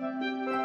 Música